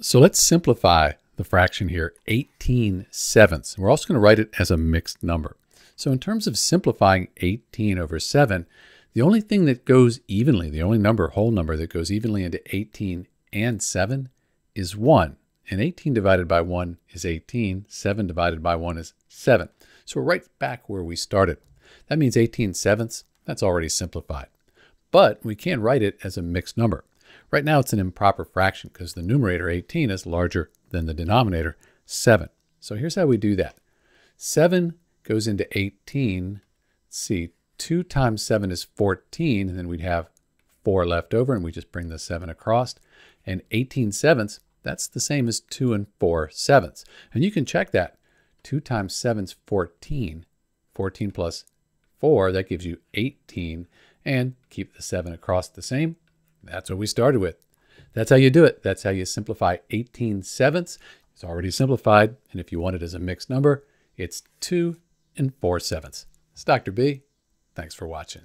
So let's simplify the fraction here, 18 sevenths. We're also going to write it as a mixed number. So in terms of simplifying 18 over 7, the only thing that goes evenly, the only number, whole number that goes evenly into 18 and 7 is 1. And 18 divided by 1 is 18. 7 divided by 1 is 7. So we're right back where we started. That means 18 sevenths. That's already simplified. But we can write it as a mixed number. Right now it's an improper fraction because the numerator 18 is larger than the denominator 7. So here's how we do that. 7 goes into 18. Let's see, 2 times 7 is 14, and then we'd have 4 left over, and we just bring the 7 across. And 18 sevenths, that's the same as 2 and 4 sevenths. And you can check that. 2 times 7 is 14. 14 plus 4, that gives you 18. And keep the 7 across the same. That's what we started with. That's how you do it. That's how you simplify 18 sevenths. It's already simplified. And if you want it as a mixed number, it's 2 and 4 sevenths. It's Dr. B. Thanks for watching.